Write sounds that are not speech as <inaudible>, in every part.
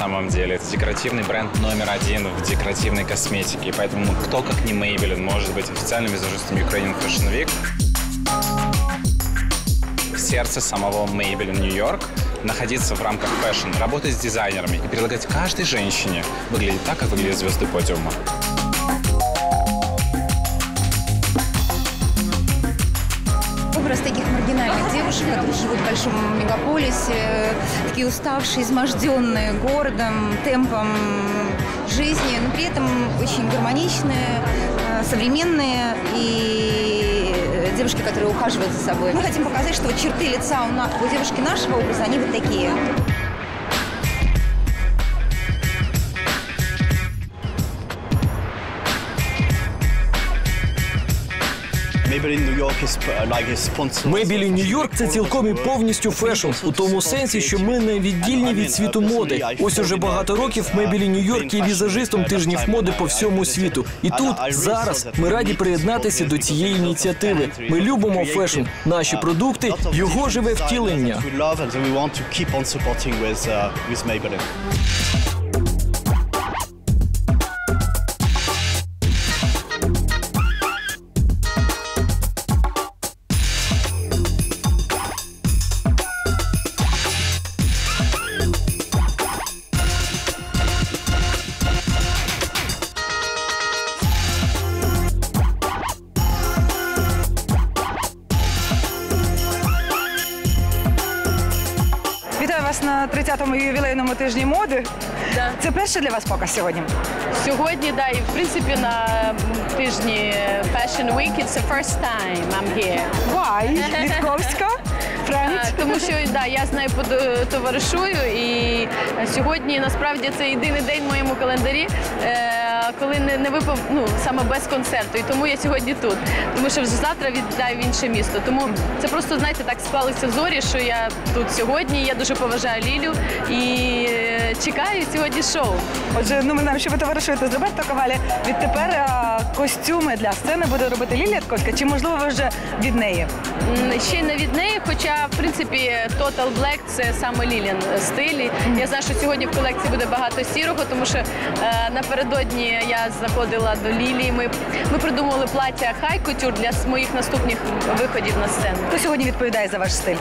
самом деле. Это декоративный бренд номер один в декоративной косметике. Поэтому кто, как не Maybelline, может быть официальным визажистом Ukrainian Fashion Week. В сердце самого Maybelline New York находиться в рамках fashion, работать с дизайнерами и предлагать каждой женщине выглядеть так, как выглядят звезды подиума. Образ таких маргинальных девушек, которые живут в большом мегаполисе, такие уставшие, изможденные городом, темпом жизни, но при этом очень гармоничные, э, современные и девушки, которые ухаживают за собой. Мы хотим показать, что черты лица у, на- у девушки нашего образа, они вот такие. Мебілі Нью-Йорк це цілком і повністю фешн у тому сенсі, що ми не віддільні від світу моди. Ось уже багато років Мебілі Нью-Йорк є візажистом тижнів моди по всьому світу. І тут зараз ми раді приєднатися до цієї ініціативи. Ми любимо фешн, наші продукти, його живе втілення. Вас на 30-му ювілейному тижні моди. Да. Це перший для вас показ сьогодні. Сьогодні, да, і в принципі на тижні Fashion Week it's the first time I'm here. Вай, <laughs> Вітковська, Френд. Тому що да, я з нею товаришую, і сьогодні насправді це єдиний день в моєму календарі, е, коли не, не випав ну саме без концерту. І тому я сьогодні тут. Тому що вже завтра віддаю в інше місто. Тому це просто знаєте, так склалися зорі, що я тут сьогодні. Я дуже поважаю Лілю і чекаю сьогодні шоу. Отже, ну ми знаємо, що ви товаришуєте з Роберто Ковалі. Відтепер а, костюми для сцени буде робити Лілія Ткоцька. Чи можливо ви вже від неї? М, Ще не від неї, хоча в принципі Total Black це саме Лілін стиль. Я знаю, що сьогодні в колекції буде багато сірого, тому що е, напередодні я заходила до Лілії. Ми, ми придумали плаття High Couture для с- моїх наступних виходів на сцену. Хто сьогодні відповідає за ваш стиль?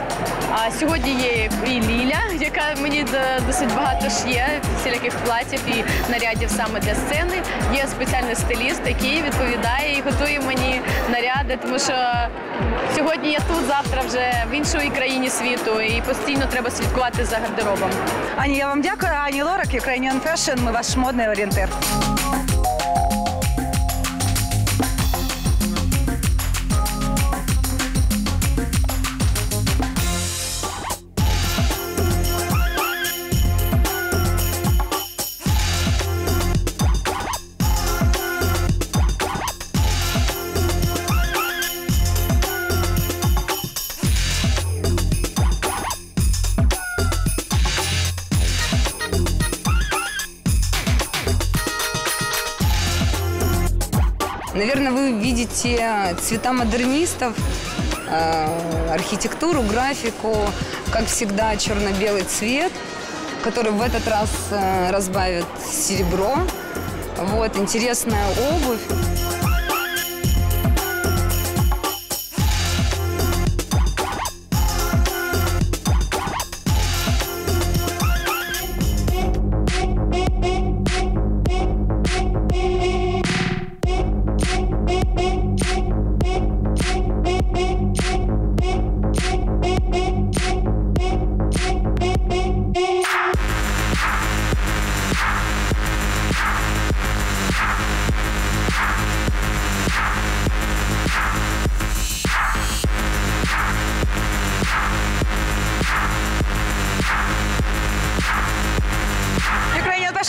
А сьогодні є і Ліля, яка мені д- досить багато шиє всіляких платів і нарядів саме для сцени. Є спеціальний стиліст, який відповідає і готує мені наряди, тому що сьогодні я тут, завтра вже в іншій країні світу, і постійно треба слідкувати за гардеробом. Ані, я вам дякую. Ані Лорак, Ukrainian Fashion, ми ваш модний орієнтир. Наверное, вы видите цвета модернистов, э, архитектуру, графику, как всегда, черно-белый цвет, который в этот раз э, разбавит серебро. Вот, интересная обувь.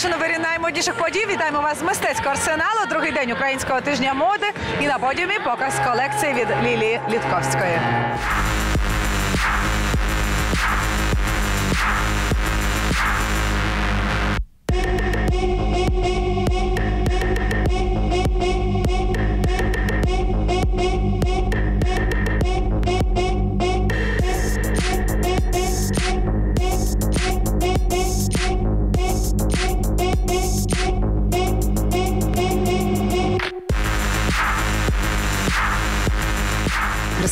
Ukrainian Fashion у вирі наймодніших подій. Вітаємо вас з мистецького арсеналу. Другий день українського тижня моди. І на подіумі показ колекції від Лілії Літковської.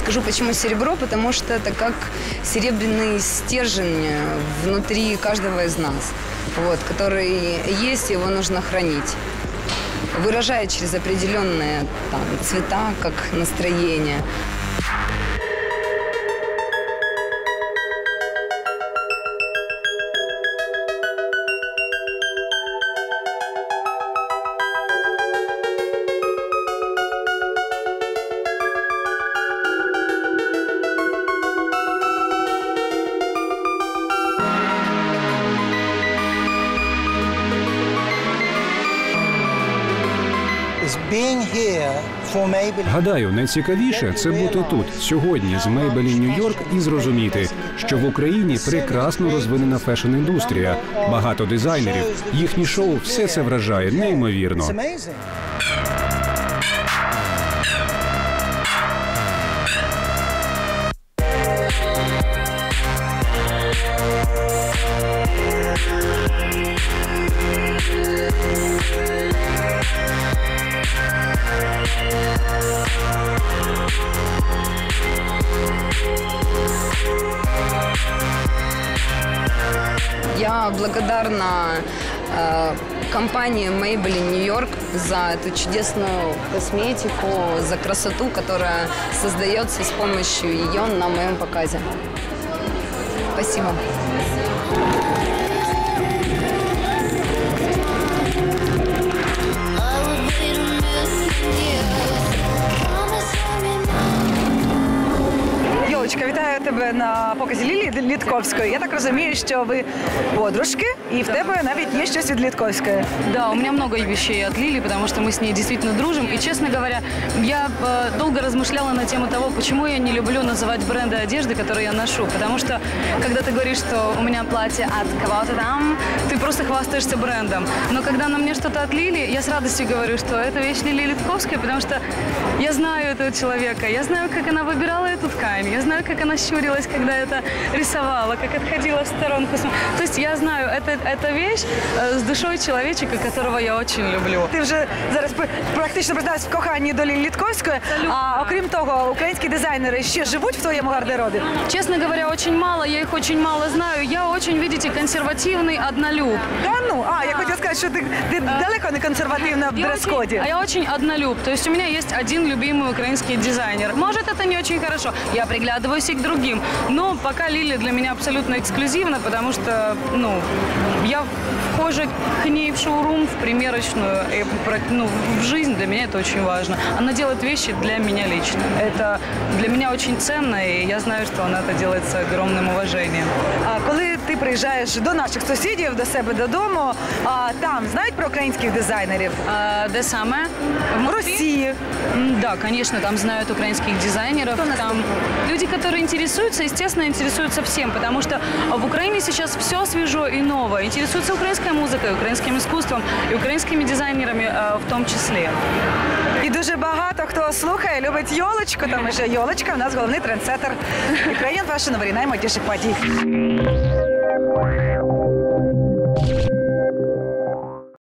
Расскажу, почему серебро, потому что это как серебряный стержень внутри каждого из нас, вот, который есть, его нужно хранить. Выражая через определенные там, цвета, как настроение. Гадаю, найцікавіше це бути тут сьогодні з Мейбелі Нью-Йорк і зрозуміти, що в Україні прекрасно розвинена фешн-індустрія, багато дизайнерів. Їхні шоу все це вражає неймовірно. Благодарна э, компании Maybelline New York за эту чудесную косметику, за красоту, которая создается с помощью ее на моем показе. Спасибо. тебе на показі Лілії Літковської. Я так розумію, що ви подружки, і в тебе навіть є щось від Літковської. Да, у меня много вещей от Лили, потому что мы с ней действительно дружим. И, честно говоря, я э, долго размышляла на тему того, почему я не люблю называть бренды одежды, которые я ношу. Потому что, когда ты говоришь, что у меня платье от кого-то там, ты просто хвастаешься брендом. Но когда на мне что-то от Лили, я с радостью говорю, что это вещь Лили Литковская, потому что я знаю этого человека, я знаю, как она выбирала эту ткань, я знаю, как она щурилась, когда это рисовала, как отходила в сторонку. То есть я знаю, это, это вещь э, с душой человечека, которого я очень люблю. Ти вже зараз пр- практично призналась в коханні до Лілі Літковської. А окрім того, українські дизайнери ще живуть в твоєму гардеробі. Честно говоря, очень мало, я их очень мало знаю. Я очень, видите, консервативный однолюб. Та ну, а я хотіла сказати, що ти, ти далеко не консервативна в Я очень- а я очень однолюб. То есть у меня есть один любимый украинский дизайнер. Может, это не очень хорошо. Я приглядываюсь и к другим. Но пока Лили для меня абсолютно эксклюзивна, потому что, ну, я вхожа к ней в шоурум, в примерочную, и про- ну, в жизнь для меня это очень важно. Она делает вещи для меня лично. Это для меня очень ценно, и я знаю, что она это делает с огромным уважением. А коли ти приїжджаєш до наших сусідів, до себе додому, а там знають про українських дизайнерів? А, де саме? В В Москве? Росії. М, Да, конечно, там знают украинских дизайнеров. Там люди, которые интересуются, естественно, интересуются всем, потому что в Украине сейчас все свежо и новое. Интересуются украинской музыкой, украинским искусством и украинскими дизайнерами в том числе. І дуже багато хто слухає, любить йолочку, тому що йолочка у нас головний трендсеттер. Україн Fashion новий наймодіших подій.